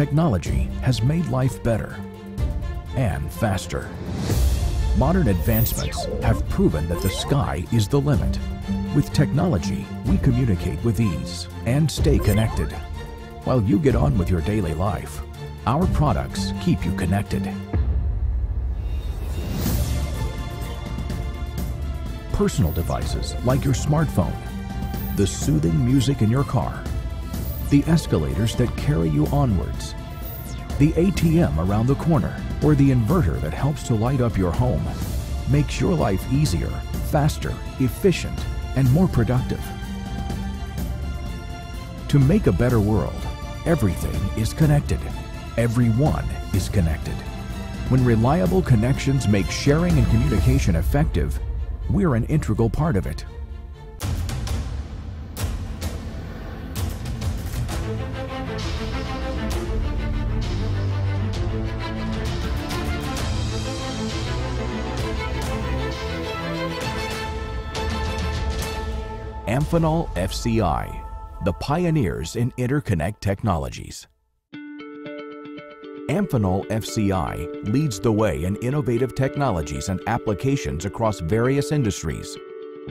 Technology has made life better and faster. Modern advancements have proven that the sky is the limit. With technology, we communicate with ease and stay connected. While you get on with your daily life, our products keep you connected. Personal devices like your smartphone, the soothing music in your car, the escalators that carry you onwards, the ATM around the corner, or the inverter that helps to light up your home makes your life easier, faster, efficient, and more productive. To make a better world, everything is connected. Everyone is connected. When reliable connections make sharing and communication effective, we're an integral part of it. Amphenol FCI, the pioneers in interconnect technologies. Amphenol FCI leads the way in innovative technologies and applications across various industries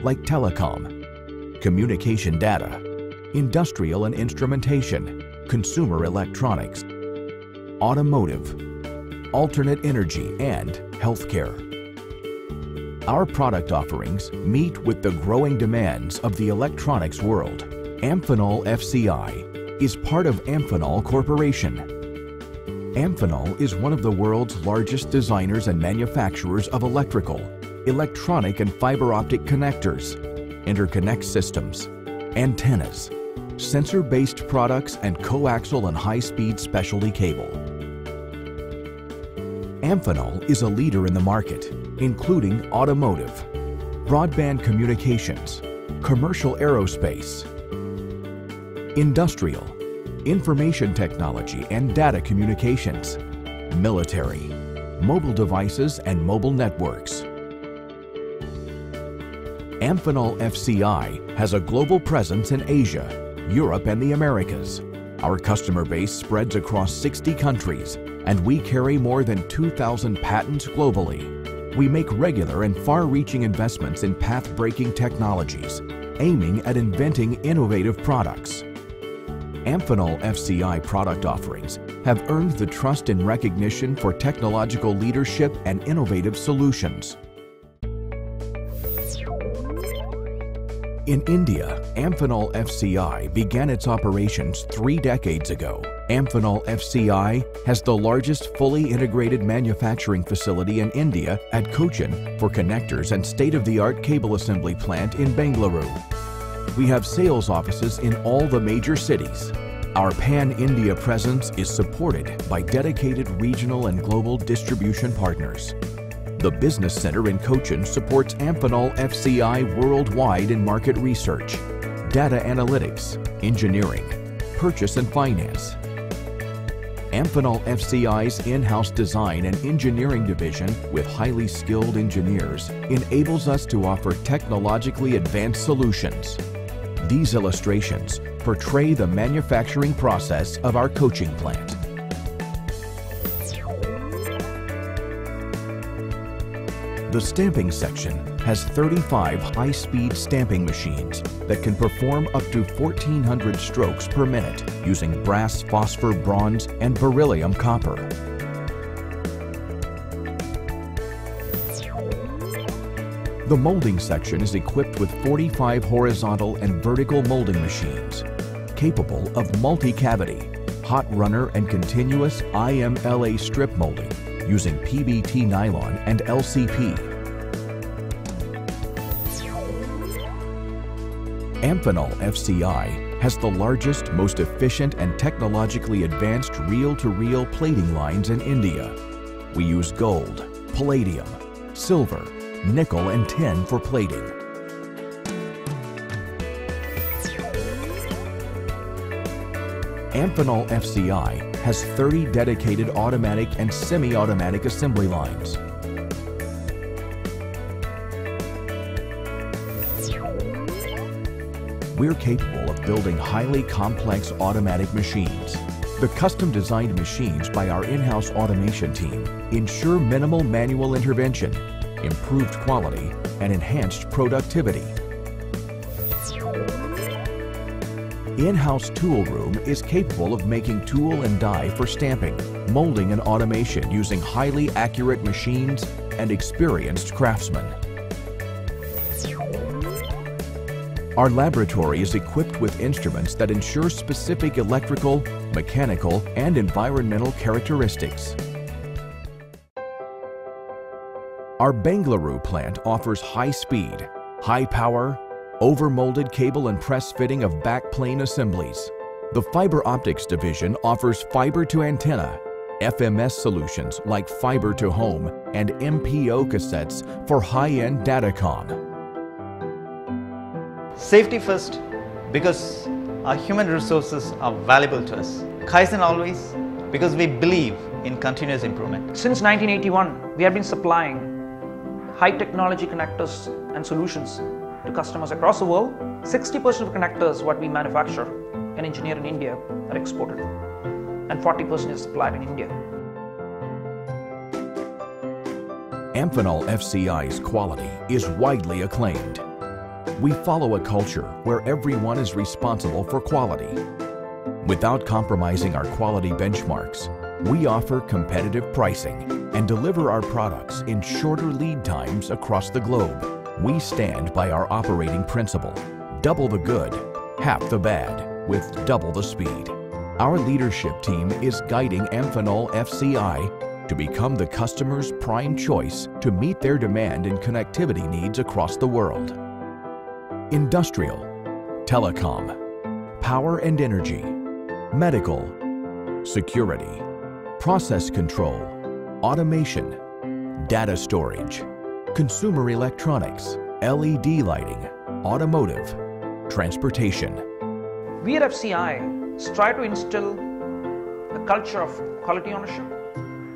like telecom, communication data, industrial and instrumentation, consumer electronics, automotive, alternate energy, and healthcare. Our product offerings meet with the growing demands of the electronics world. Amphenol FCI is part of Amphenol Corporation. Amphenol is one of the world's largest designers and manufacturers of electrical, electronic and fiber optic connectors, interconnect systems, antennas, sensor-based products, and coaxial and high-speed specialty cable. Amphenol is a leader in the market including automotive, broadband communications, commercial aerospace, industrial, information technology and data communications, military, mobile devices and mobile networks. Amphenol FCI has a global presence in Asia, Europe and the Americas. Our customer base spreads across 60 countries and we carry more than 2,000 patents globally we make regular and far-reaching investments in path-breaking technologies, aiming at inventing innovative products. Amphenol FCI product offerings have earned the trust and recognition for technological leadership and innovative solutions. In India, Amphenol FCI began its operations three decades ago. Amphenol FCI has the largest fully integrated manufacturing facility in India at Cochin for connectors and state-of-the-art cable assembly plant in Bengaluru. We have sales offices in all the major cities. Our pan-India presence is supported by dedicated regional and global distribution partners. The Business Center in Cochin supports Amphenol FCI worldwide in market research, data analytics, engineering, purchase and finance. Amphenol FCI's in-house design and engineering division with highly skilled engineers enables us to offer technologically advanced solutions. These illustrations portray the manufacturing process of our Cochin plant. The stamping section has 35 high-speed stamping machines that can perform up to 1,400 strokes per minute using brass, phosphor, bronze, and beryllium copper. The molding section is equipped with 45 horizontal and vertical molding machines, capable of multi-cavity, hot runner and continuous IMLA strip molding using PBT nylon and LCP. Amphenol FCI has the largest, most efficient and technologically advanced reel-to-reel -reel plating lines in India. We use gold, palladium, silver, nickel and tin for plating. Amphenol FCI has 30 dedicated automatic and semi-automatic assembly lines. We're capable of building highly complex automatic machines, The custom designed machines by our in-house automation team ensure minimal manual intervention, improved quality, and enhanced productivity. In-house tool room is capable of making tool and die for stamping, molding and automation using highly accurate machines and experienced craftsmen. Our laboratory is equipped with instruments that ensure specific electrical, mechanical, and environmental characteristics. Our Bengaluru plant offers high speed, high power, overmolded cable and press fitting of backplane assemblies. The Fiber Optics division offers fiber to antenna, FMS solutions like fiber to home, and MPO cassettes for high-end datacom. Safety first because our human resources are valuable to us. Kaizen always because we believe in continuous improvement. Since 1981, we have been supplying high technology connectors and solutions to customers across the world. 60% of connectors what we manufacture and engineer in India are exported and 40% is supplied in India. Amphenol FCI's quality is widely acclaimed. We follow a culture where everyone is responsible for quality. Without compromising our quality benchmarks, we offer competitive pricing and deliver our products in shorter lead times across the globe. We stand by our operating principle, double the good, half the bad, with double the speed. Our leadership team is guiding Amphenol FCI to become the customer's prime choice to meet their demand and connectivity needs across the world. Industrial, telecom, power and energy, medical, security, process control, automation, data storage, consumer electronics, LED lighting, automotive, transportation. We at FCI strive to instill a culture of quality ownership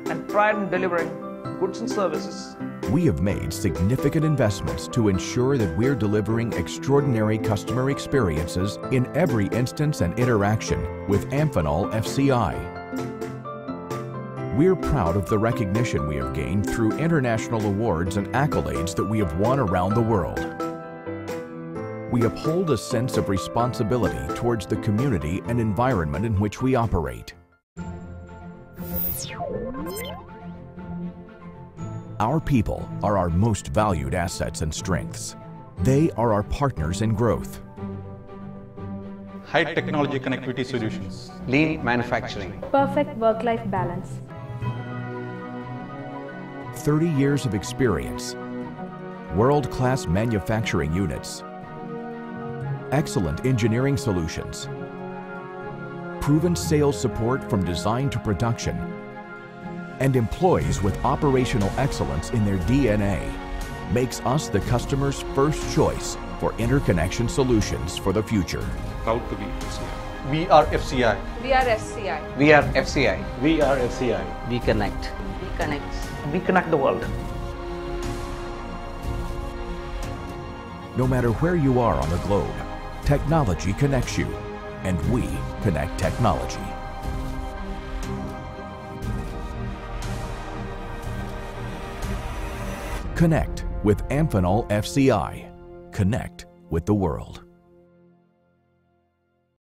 and pride in delivering goods and services we have made significant investments to ensure that we're delivering extraordinary customer experiences in every instance and interaction with Amphenol FCI. We're proud of the recognition we have gained through international awards and accolades that we have won around the world. We uphold a sense of responsibility towards the community and environment in which we operate. Our people are our most valued assets and strengths. They are our partners in growth. High technology connectivity solutions. Lean manufacturing. Perfect work-life balance. 30 years of experience. World-class manufacturing units. Excellent engineering solutions. Proven sales support from design to production and employees with operational excellence in their DNA makes us the customer's first choice for interconnection solutions for the future. Proud to be FCI. We are FCI. We are FCI. We are FCI. We are FCI. We connect. We connect. We connect the world. No matter where you are on the globe, technology connects you, and we connect technology. Connect with Amphenol FCI. Connect with the world.